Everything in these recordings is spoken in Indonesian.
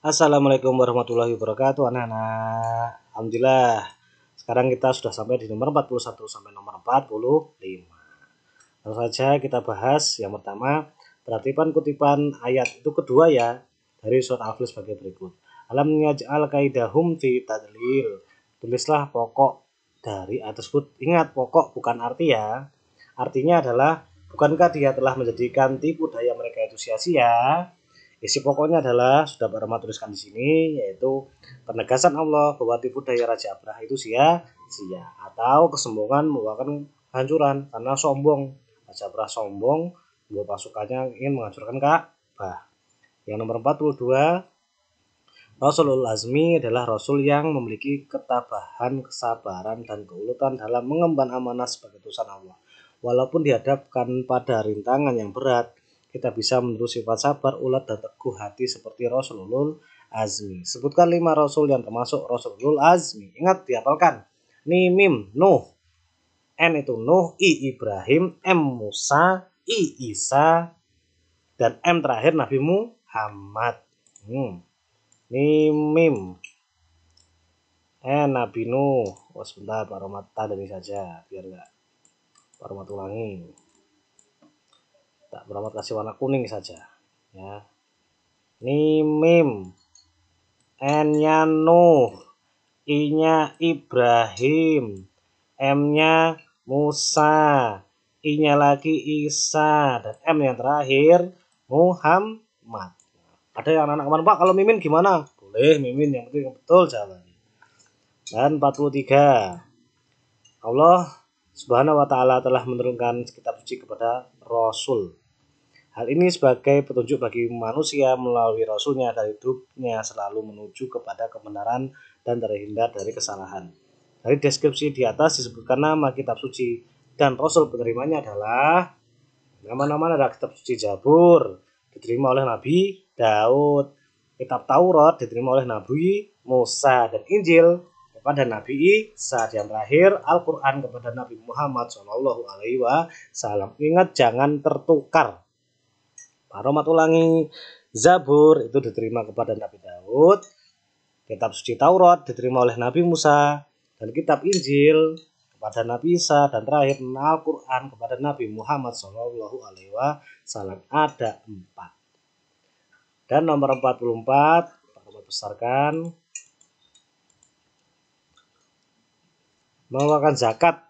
Assalamualaikum warahmatullahi wabarakatuh anak-anak. Alhamdulillah sekarang kita sudah sampai di nomor 41 sampai nomor 45 Langsung saja kita bahas yang pertama Perhatikan kutipan ayat itu kedua ya Dari surat Al-Fil sebagai berikut. Alam yaj'al kaidahum fi tadlil. Tulislah pokok dari atas tersebut Ingat pokok bukan arti ya. Artinya adalah Bukankah dia telah menjadikan tipu daya mereka itu sia-sia? Isi pokoknya adalah sudah Pak tuliskan di sini yaitu penegasan Allah bahwa tipu daya Raja Abraha itu sia-sia atau kesombongan merupakan hancuran karena sombong. Raja Abraha sombong membawa pasukannya ingin menghancurkan Ka'bah. Yang nomor 42 Rasulul Azmi adalah Rasul yang memiliki ketabahan, kesabaran, dan keuletan dalam mengemban amanah sebagai utusan Allah. Walaupun dihadapkan pada rintangan yang berat, kita bisa menerus sifat sabar, ulat, dan teguh hati seperti Rasulul Azmi. Sebutkan lima Rasul yang termasuk Rasulul Azmi. Ingat, dihafalkan. Ni Mim, Nuh. N itu Nuh, I Ibrahim, M Musa, I Isa, dan M terakhir Nabi Muhammad. Hmm. Ni Mim. N Nabi Nuh. Oh sebentar Pak Romat saja biar enggak baru ulangi tak beramat kasih warna kuning saja. Ya. Ini mim. N nya Nuh. I nya Ibrahim. M nya Musa. I nya lagi Isa. Dan m yang terakhir Muhammad. Ada yang anak-anak ke mana Pak kalau mimin gimana? Boleh mimin. Yang penting betul jawabannya. Dan 43 Allah Subhanahu wa taala telah menurunkan kitab suci kepada Rasul. Hal ini sebagai petunjuk bagi manusia melalui Rasulnya dari hidupnya selalu menuju kepada kebenaran dan terhindar dari kesalahan. Dari deskripsi di atas disebutkan nama kitab suci dan Rasul penerimanya adalah nama-nama ada kitab suci Jabur diterima oleh Nabi Daud, kitab Taurat diterima oleh Nabi Musa dan Injil kepada Nabi Isa yang terakhir Al-Quran kepada Nabi Muhammad Shallallahu Alaihi Wasallam. Ingat jangan tertukar. Paromat ulangi Zabur itu diterima kepada Nabi Daud, kitab suci Taurat diterima oleh Nabi Musa, dan kitab Injil kepada Nabi Isa dan terakhir Al-Quran kepada Nabi Muhammad Shallallahu Alaihi Wasallam ada empat. Dan nomor 44 Pak besarkan mengeluarkan zakat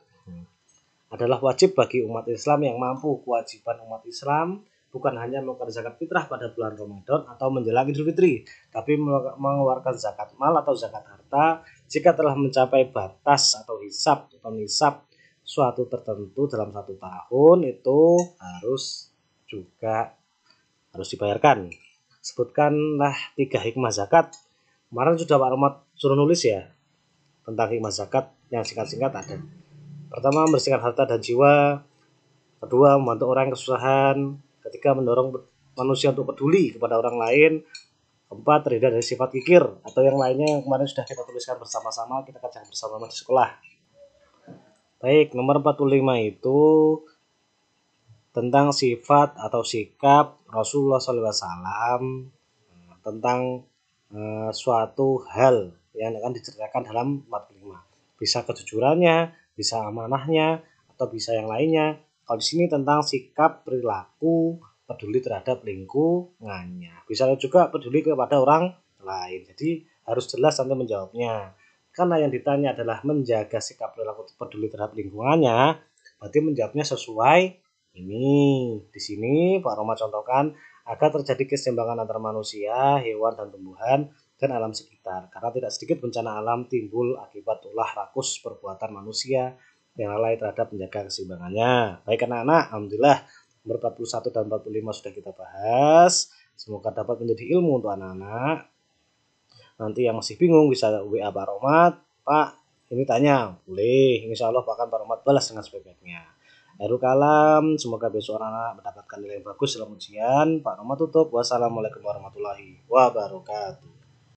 adalah wajib bagi umat Islam yang mampu. Kewajiban umat Islam bukan hanya mengeluarkan zakat fitrah pada bulan Ramadan atau menjelang Idul Fitri, tapi mengeluarkan zakat mal atau zakat harta jika telah mencapai batas atau hisap atau nisab suatu tertentu dalam satu tahun itu harus juga harus dibayarkan. Sebutkanlah tiga hikmah zakat. Kemarin sudah Pak Rahmat suruh nulis ya tentang hikmah zakat yang singkat-singkat ada. Pertama, membersihkan harta dan jiwa. Kedua, membantu orang yang kesusahan. Ketiga, mendorong manusia untuk peduli kepada orang lain. Keempat, terhindar dari sifat kikir atau yang lainnya yang kemarin sudah kita tuliskan bersama-sama, kita kerjakan bersama-sama di sekolah. Baik, nomor 45 itu tentang sifat atau sikap Rasulullah SAW tentang uh, suatu hal yang akan diceritakan dalam 45 bisa kejujurannya, bisa amanahnya, atau bisa yang lainnya. Kalau di sini tentang sikap perilaku peduli terhadap lingkungannya. Bisa juga peduli kepada orang lain. Jadi harus jelas nanti menjawabnya. Karena yang ditanya adalah menjaga sikap perilaku peduli terhadap lingkungannya, berarti menjawabnya sesuai ini. Di sini Pak Roma contohkan agar terjadi keseimbangan antara manusia, hewan, dan tumbuhan dan alam sekitar. Karena tidak sedikit bencana alam timbul akibat ulah rakus perbuatan manusia yang lalai terhadap menjaga keseimbangannya. Baik anak-anak, Alhamdulillah nomor 41 dan 45 sudah kita bahas. Semoga dapat menjadi ilmu untuk anak-anak. Nanti yang masih bingung bisa WA Pak Romat. Pak, ini tanya. Boleh, insya Allah Pak Pak Romat balas dengan sebaik-baiknya. Kalam, semoga besok anak-anak mendapatkan nilai yang bagus dalam ujian. Pak Romat tutup. Wassalamualaikum warahmatullahi wabarakatuh.